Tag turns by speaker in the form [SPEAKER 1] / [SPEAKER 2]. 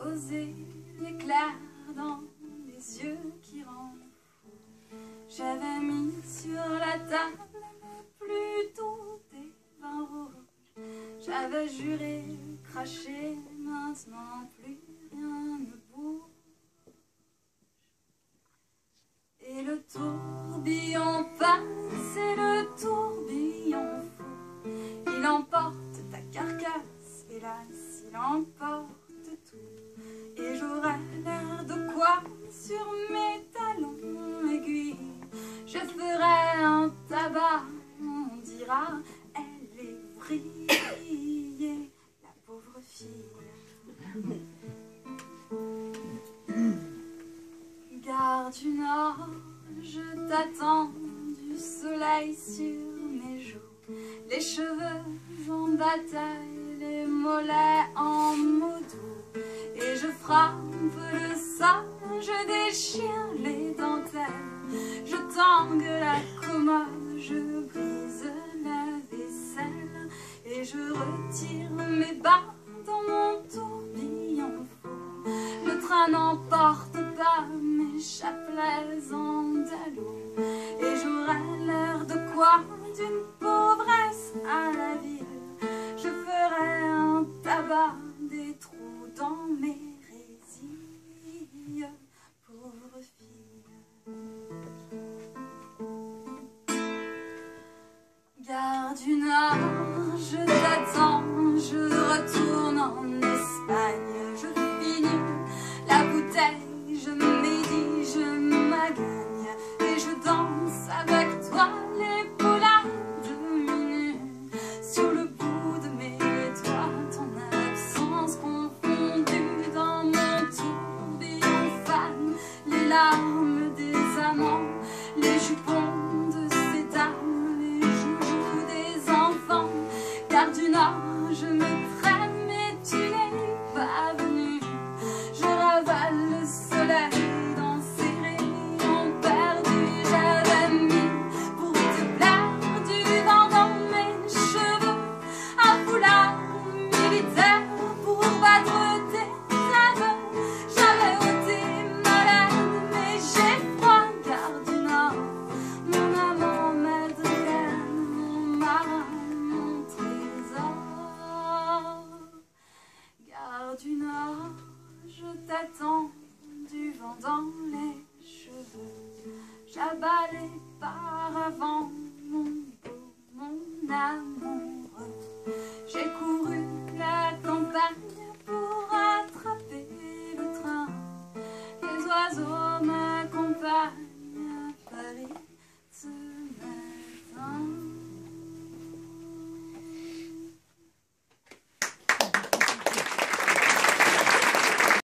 [SPEAKER 1] oser l'éclair dans les yeux qui rendent. J'avais mis sur la table plutôt des vins rouges. J'avais juré, craché, maintenant plus rien ne bouge. Et le tourbillon passe et le tourbillon fou. Il emporte ta carcasse, hélas, il emporte sur mes talons aiguilles. Je ferai un tabac, on dira, elle est vrillée, la pauvre fille. Gare du Nord, je t'attends du soleil sur mes joues, les cheveux en bataille, les mollets en mots et je frappe déchire les dentelles, je tangue la commode, je brise la vaisselle, et je retire mes bas dans mon tourbillon fou. Le train du Nord, je t'attends, je retourne en Espagne, je finis la bouteille, je médis, je m'agagne, et je danse avec toi l'épaule à demi sur le bout de mes doigts, ton absence confondue dans mon tourbillon fan, les larmes des amants, les jupons du Nord je me traîne j'abalais par avant mon beau, mon amoureux. J'ai couru la campagne pour attraper le train. Les oiseaux m'accompagnent à Paris ce matin.